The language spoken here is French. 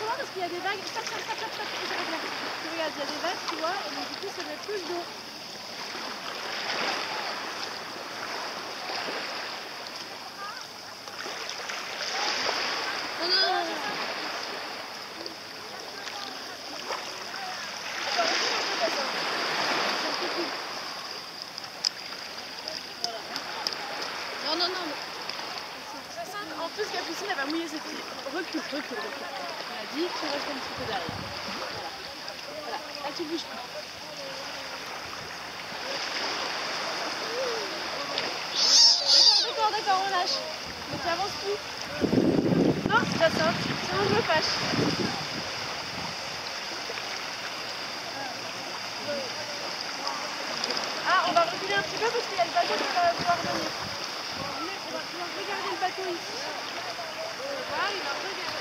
loin parce qu'il y a des vagues. Stop, stop, stop, stop, stop. Regarde. Tu regardes, il y a des vagues, tu vois, et donc du coup ça met plus d'eau. Non. Non, non, non. En plus Capucine, elle va mouiller ses pieds. Recule, recule, recule. On a dit, tu restes un petit peu derrière. Voilà. Voilà. Là, tu bouges plus. D'accord, d'accord, on lâche. Mais tu avances plus. Non, Jacinthe, sinon je me fâche. Ah, on va reculer un petit peu parce qu'il y a le bateau qui va pouvoir venir. On va